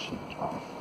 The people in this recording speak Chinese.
是啊。